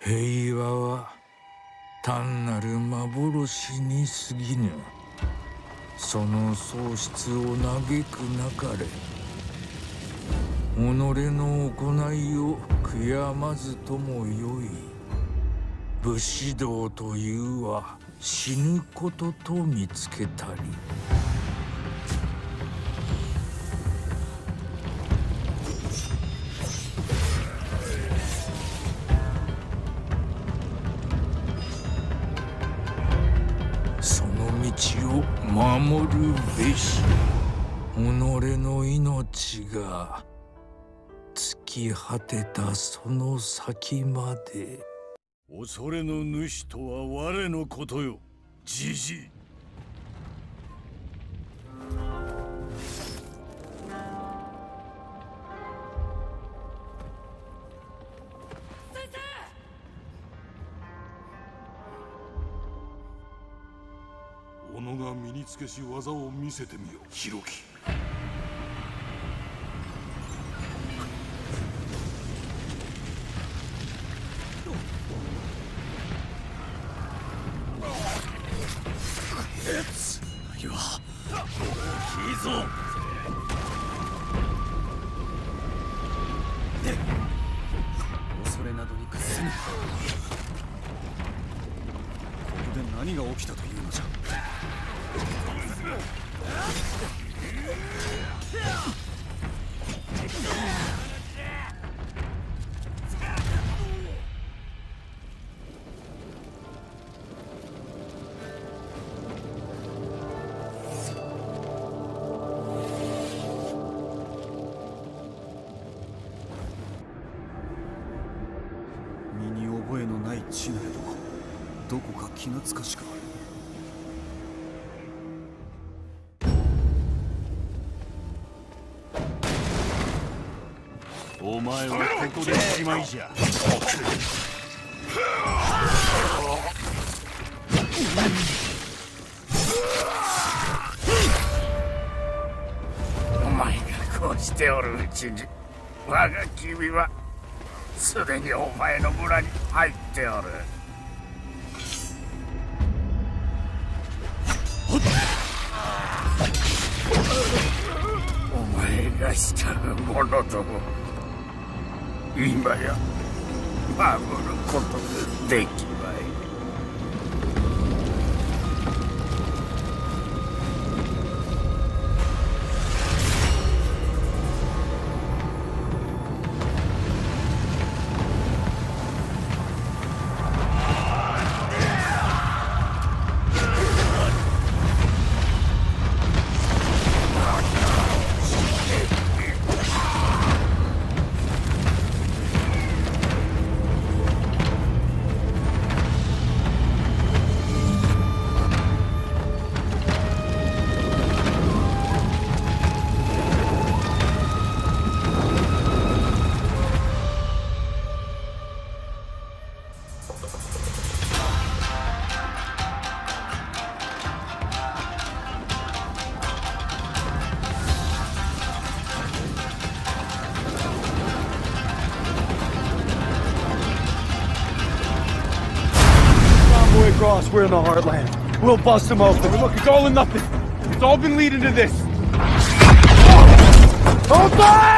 平和は単なる幻に過ぎぬ。その喪失を嘆くなかれ。己の行いを悔やまずともよい。武士道というは死ぬことと見つけたり。の道を守るべし。己の命が尽き果てたその先まで。恐れの主とは我のことよ。じじい。が身につけし技を見せてみよヒロキ。いや大きいぞ恐れなどに屈せぬここで何が起きたというのじゃ身に覚えのない地なれどどこか気懐かしく。お前はここでしまいじゃ。お前がこうしておるうちに我が君はすでにお前の村に入っておる。お前が慕う者とも。今や守ることができる We're in the heartland. We'll bust them open. Look, it's all or nothing. It's all been leading to this. Back!